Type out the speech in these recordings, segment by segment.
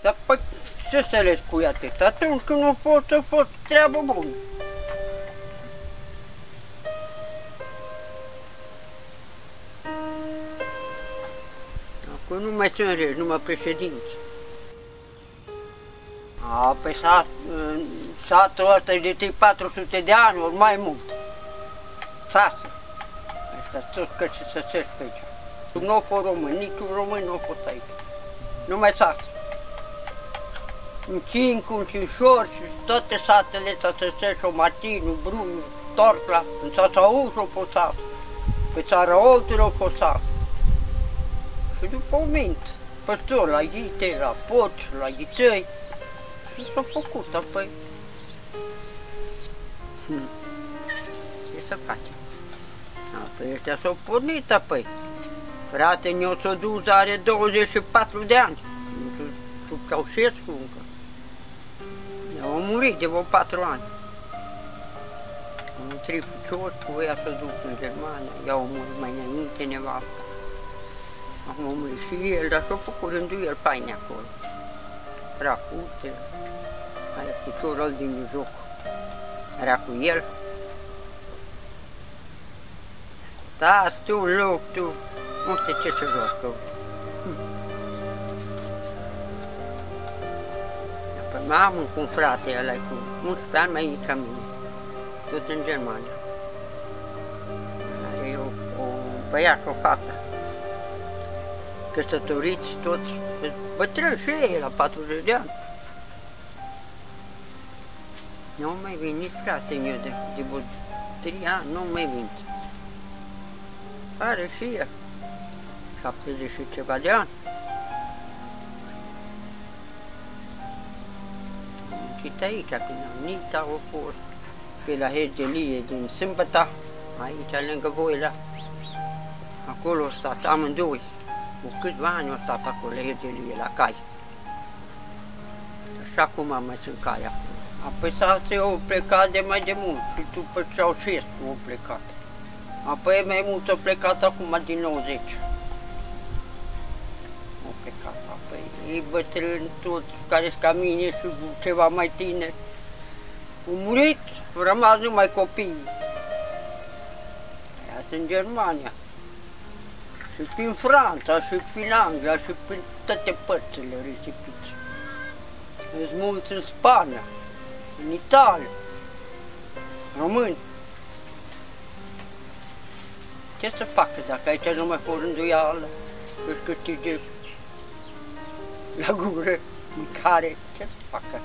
Dar păi, ce să le spui atât? Atunci când a fost, a fost treabă bună. Acum nu mai sunt regi, numai președinți. A, pe sat, în satul ăsta e de 400 de ani, ori mai mult. Sasă. Ăsta tot că ce să țări pe aici. Nu au fost român, niciun român nu a fost aici. Numai sasă. În Cincu, în Cinșor și toate satele astea să țări, Martinu, Brunu, Torcla, în Țațauș au fost sasă. Pe țara Oltului au fost sasă. Și după o mint, păstor la ghite, la poci, la ghiței, și s-a făcut, apoi Hmm. Ce să facem? Apoi ăștia s-au pornit apoi. Frate, ne-o s-o dus, are 24 de ani. Sub Ceaușescu încă. Au murit de vreo 4 ani. Un trifucios cu voia să duc în Germania. I-au murit mai înainte nevasta. Acum a murit și el, dar s-a făcut rândul el faine acolo. Racute, aia piciorul din joc era cu el. Da, tu un loc, tu, nu știu ce să joacă. Păi mai am un frate ăla cu 11 ani mai mic ca mine, tot în Germania. Are o, o băiat și o fată. Căsătoriți toți, bătrân și ei la 40 de ani. Nu mai venit frate meu de, de vreo trei ani, nu mai venit. Are și el 70 și ceva de ani. Și aici, când am venit, au fost pe la Hergelie din sâmbătă, aici lângă voi, la acolo au stat amândoi. Cu câțiva ani au stat acolo la Hergelie, la cai. Și acum mai sunt cai acolo. Apoi sații au plecat de mai de mult și după Ceaușescu au plecat. Apoi mai mult au plecat acum din 90. Au plecat, apoi ei bătrâni toți, care sunt ca mine și ceva mai tineri. Au murit, au rămas numai copiii. Aia sunt în Germania. Și prin Franța, și prin Anglia, și prin toate părțile risipiți. Sunt mulți în Spania în Italia, români. Ce să facă dacă aici nu mai fost rânduială, își câștige la gură, mâncare, ce să facă?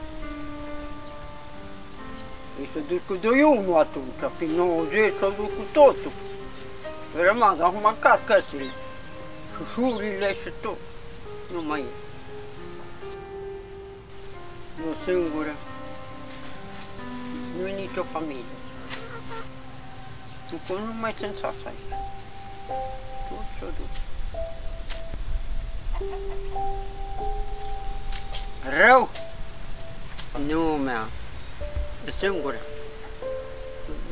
Ei se duc cu 2-1 atunci, prin 90 s-au dus cu totul. Rămas acum acasă căsile, șușurile și tot. Nu mai e. Nu singură nu e nicio familie. După nu mai sunt sasa aici. Tot s-o duc. Rău! Nu mea. Singură.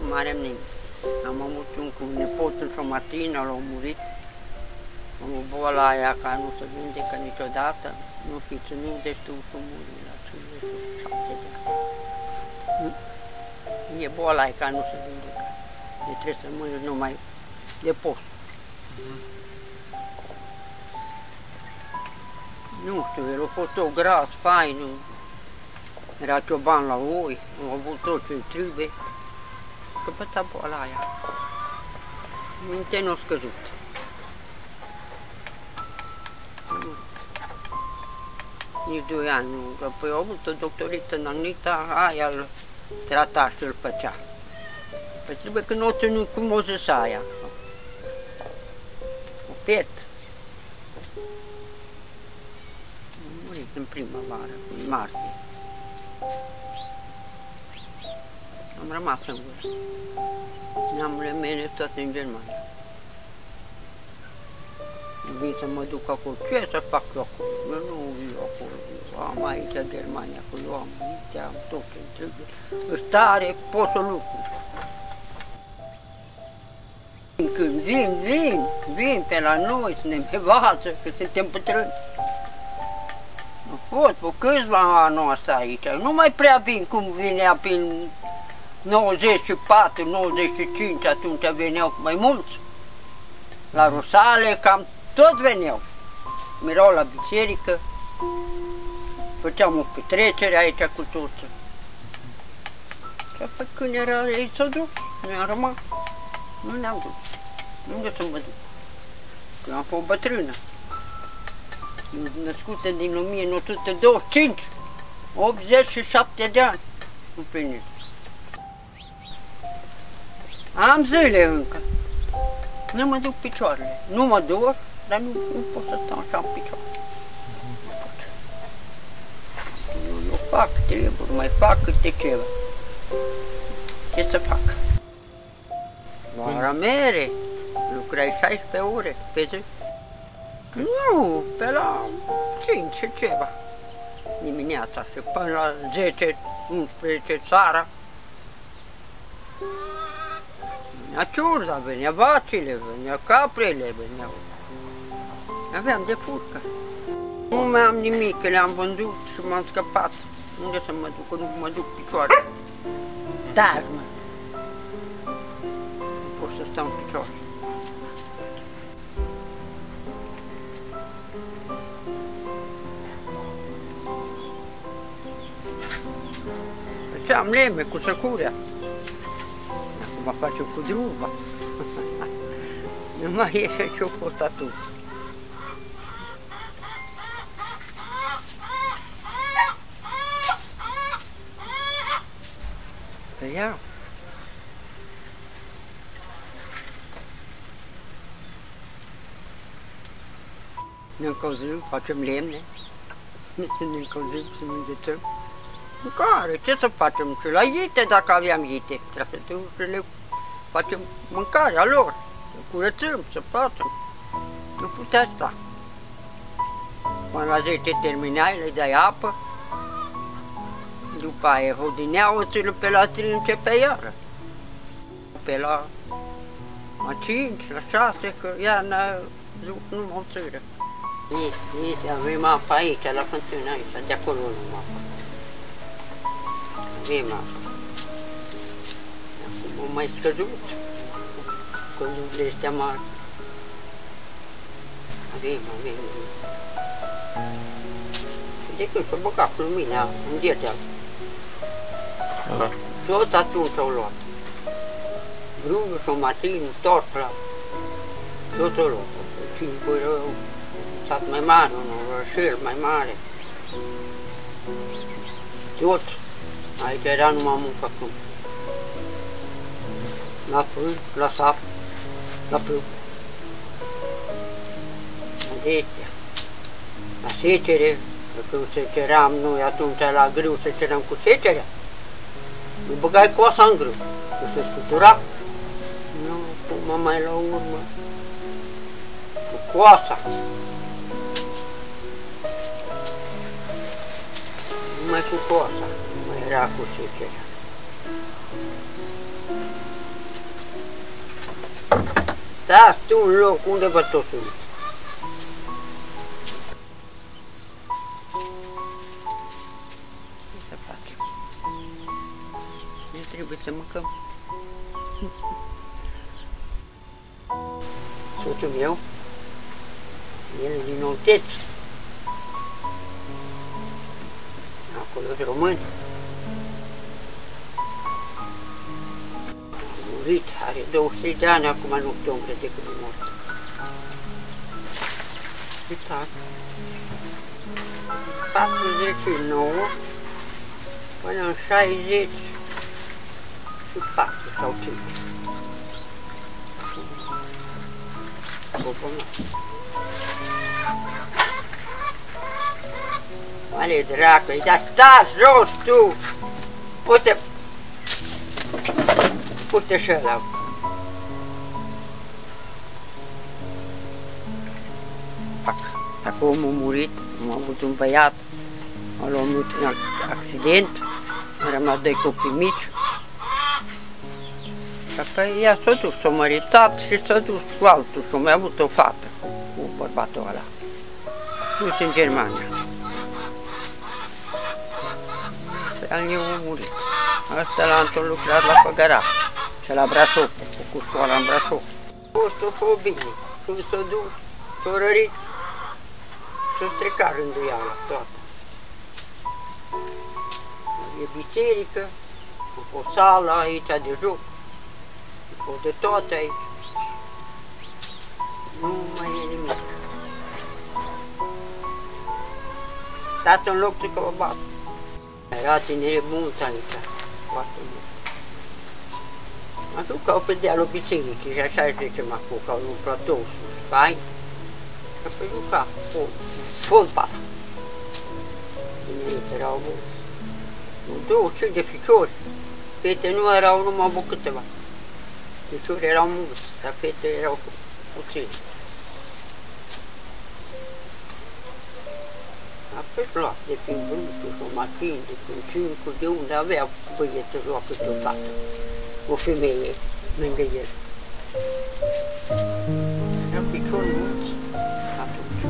Nu mai am nimeni. Am avut un cu nepotul și o Martina, l-au murit. Am o boală aia care nu se vindecă niciodată. Nu fi ținut destul să muri la 57 de ani. E boala aia care nu se vindecă. De trebuie să mâini numai de post. Nu știu, el a fost o gras, fain, era cioban la oi, am avut tot ce trebuie. Căpăta boala aia. Minte nu a scăzut. Nici doi ani, nu. Apoi au avut o doctorită în Anita, aia trata și îl făcea. Păi trebuie că nu o ținut cum o zis aia. O piet. În primăvară, în martie. Am rămas singur. Neamurile mele tot în Germania. Vin să mă duc acolo. Ce să fac eu acolo? Eu nu eu acolo. Am aici Germania, acolo am aici, am tot ce trebuie. Stare, pot să lucru. Când vin, vin, vin pe la noi să ne învață, că suntem bătrâni. Fost pe câțiva anul ăsta aici. Nu mai prea vin cum vinea prin 94, 95, atunci veneau mai mulți. La Rusale, cam tot veneau. Mirau la biserică, făceam o petrecere aici cu toți. Și apoi când era ei s-au dus, nu am rămas. Nu ne-am dus. Unde să mă duc? Că am fost bătrână. Eu născută din 1925, 87 de ani împlinit. Am zile încă. Nu mă duc picioarele. Nu mă dor, dar nu, nu pot să stau așa în picioare. Eu, eu fac treburi, mai fac câte ceva. Ce să fac? Doar mere, lucrai 16 ore pe zi. Nu, pe la 5 și ceva. Dimineața și până la 10, 11 țara. Venea ciurza, venea vacile, venea caprele, veneau. Aveam de furcă. Nu mai am nimic, că le-am vândut și m-am scăpat. Unde să mă duc, că nu mă duc picioare. Da, mă. Nu pot să stau în picioare. Făceam leme cu săcurea. Acum facem cu druva. nu mai ieșe ce-o fost atunci. Pe ea. Ne încălzim, facem lemne, ne ne încălzim și ne înghețăm. Mâncare, ce să facem? Și la ite, dacă aveam ite, trebuie să să le facem mâncarea lor, să curățăm, să facem. Nu putea sta. Până la 10 terminai, le dai apă, după aia hodineau ținut pe la 3 începe iară. Pe la, la 5, la 6, că iarna nu mă țără. Uite, avem apă aici, la fântână aici, de acolo nu apă. Avem apă. De când s-a băgat lumina în dietea Da. tot atunci au luat. Brunul și Martin, tot la... Tot au luat. Cinci era un sat mai mare, un orășel mai mare. Tot. Aici era numai muncă acum. La fân, la sap, la plug. Adesea. La secere, că când seceram noi atunci la grâu seceram cu secerea. Nu băgai coasa în grâu, că se scutura. Nu, puma mai la urmă. Cu coasa. Numai cu coasa, nu mai era cu secerea. Da, tu un loc unde vă tot sunt. Ce să facem? Ne trebuie să mâncăm. Soțul meu, el e din Olteț. Acolo sunt români. Murit, are 23 de ani acum în octombrie de când e mort. Și tată. 49 până în 60 și 4 sau 5. Popomă. Ale dracului, dar sta jos tu! Pute... Pute și ăla. Fac. Dacă omul a murit, am avut un băiat, a luat un accident, am rămas doi copii mici. Și apoi ea s-a dus, s-a măritat și s-a dus cu altul și a mai avut o fată cu bărbatul ăla. Dus în Germania. El ne-a murit. Asta l-a într lucrat la Făgăraș și la Brașov, cu școala în Brașov. Fost o fost bine. Când s-a dus, s-a rărit, s-a stricat rânduiala toată. E biserică, cu o sală aici de joc, cu de toate aici. Nu mai e nimic. Stați în loc să călăbat. Era tinere mult aici, foarte mult. Mă jucau pe dealul bisericii și așa zicem acum, că au lucrat toți, fain. Și pe juca, fotbal. Tinerii erau mulți. 25 de ficiori. Fete nu erau numai bu câteva. Ficiori erau mulți, dar fete erau puțini. Apoi luat de prin Brutu, și o mașină, de prin Cincul, de unde avea băieți lua câteodată. O femeie lângă el. Erau piciori mulți atunci.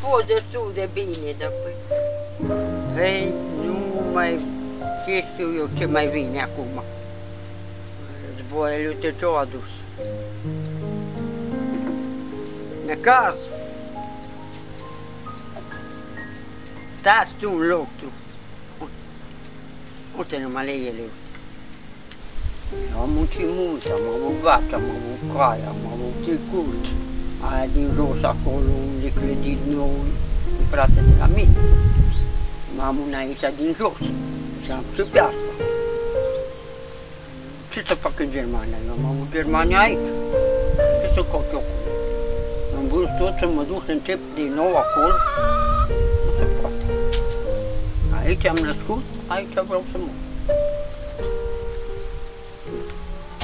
Fost destul de bine, dar păi... Ei, nu mai... Ce știu eu ce mai vine acum? Războiul uite ce-o adus. Necaz. Stați tu în loc, tu. Uite numai le ele, uite. Am muncit mult, am avut gați, am avut cai, am avut țicurci. Aia din jos acolo, unde clădiri nou, frate de la mine. Am una aici din jos și am și pe asta. Ce să fac în Germania? Eu am avut Germania aici. Ce să caut eu? Am vrut tot să mă duc să încep din nou acolo. Nu se poate. Aici am născut, aici vreau să mor.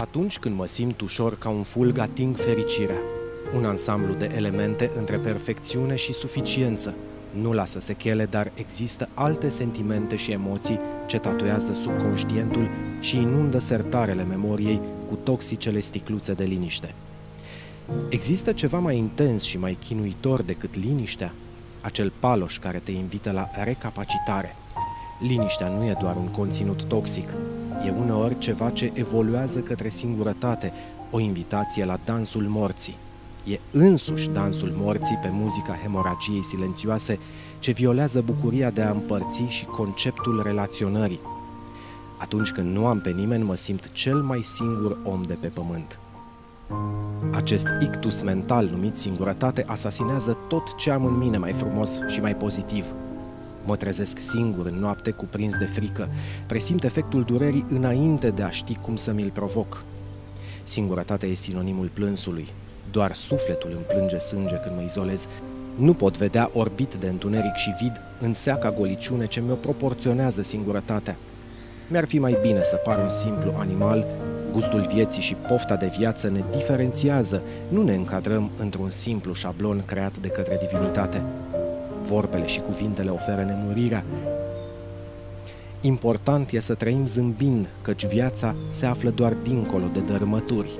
Atunci când mă simt ușor ca un fulg, ating fericirea. Un ansamblu de elemente între perfecțiune și suficiență. Nu lasă sechele, dar există alte sentimente și emoții ce tatuează subconștientul și inundă sertarele memoriei cu toxicele sticluțe de liniște. Există ceva mai intens și mai chinuitor decât liniștea? Acel paloș care te invită la recapacitare. Liniștea nu e doar un conținut toxic, e uneori ceva ce evoluează către singurătate, o invitație la dansul morții. E însuși dansul morții pe muzica hemoragiei silențioase ce violează bucuria de a împărți și conceptul relaționării. Atunci când nu am pe nimeni, mă simt cel mai singur om de pe pământ. Acest ictus mental numit singurătate asasinează tot ce am în mine mai frumos și mai pozitiv. Mă trezesc singur în noapte cuprins de frică, presimt efectul durerii înainte de a ști cum să mi-l provoc. Singurătatea e sinonimul plânsului. Doar sufletul îmi plânge sânge când mă izolez. Nu pot vedea orbit de întuneric și vid în seaca goliciune ce mi-o proporționează singurătatea. Mi-ar fi mai bine să par un simplu animal Gustul vieții și pofta de viață ne diferențiază, nu ne încadrăm într-un simplu șablon creat de către divinitate. Vorbele și cuvintele oferă nemurirea. Important e să trăim zâmbind, căci viața se află doar dincolo de dărâmături.